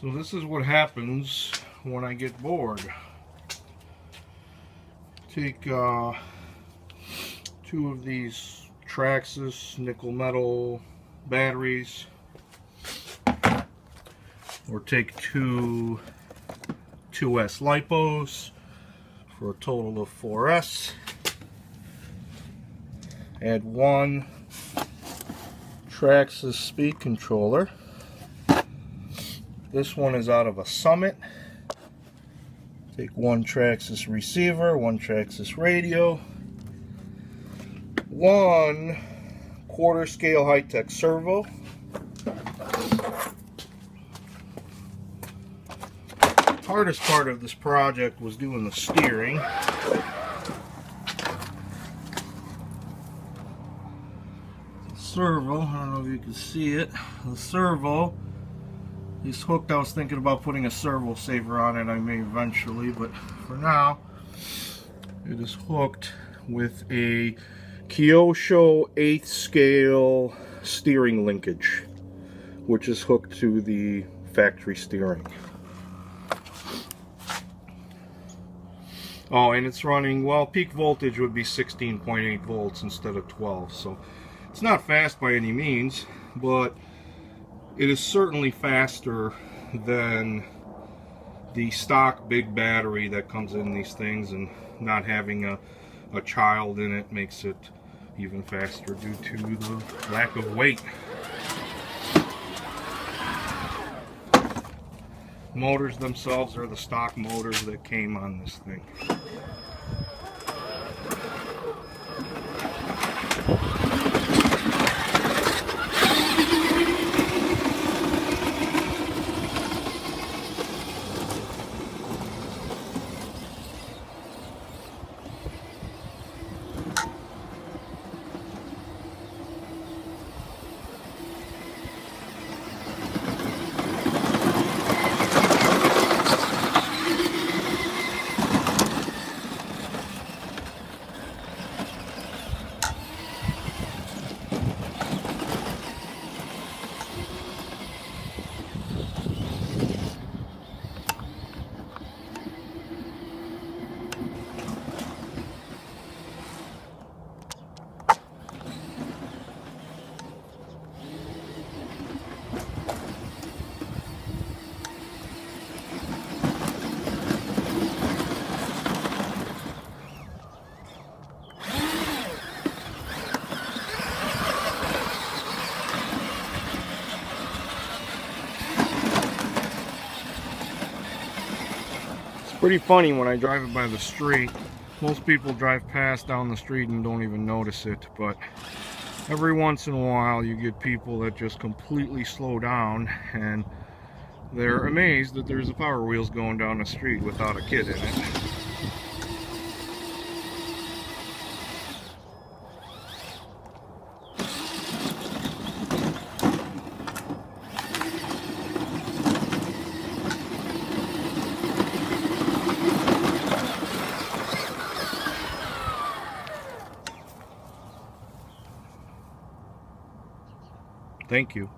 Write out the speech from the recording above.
So this is what happens when I get bored. Take uh, two of these Traxxas nickel metal batteries or take two 2S lipos for a total of 4S add one Traxxas speed controller this one is out of a Summit take one Traxxas receiver one Traxxas radio one quarter scale Hitec servo hardest part of this project was doing the steering. servo, I don't know if you can see it, the servo is hooked. I was thinking about putting a servo saver on it, I may eventually, but for now, it is hooked with a Kyosho 8th scale steering linkage, which is hooked to the factory steering. Oh, and it's running, well, peak voltage would be 16.8 volts instead of 12. So it's not fast by any means, but it is certainly faster than the stock big battery that comes in these things and not having a, a child in it makes it even faster due to the lack of weight. Motors themselves are the stock motors that came on this thing. Pretty funny when I drive it by the street. Most people drive past down the street and don't even notice it, but every once in a while you get people that just completely slow down and they're amazed that there's a Power Wheels going down the street without a kid in it. Thank you.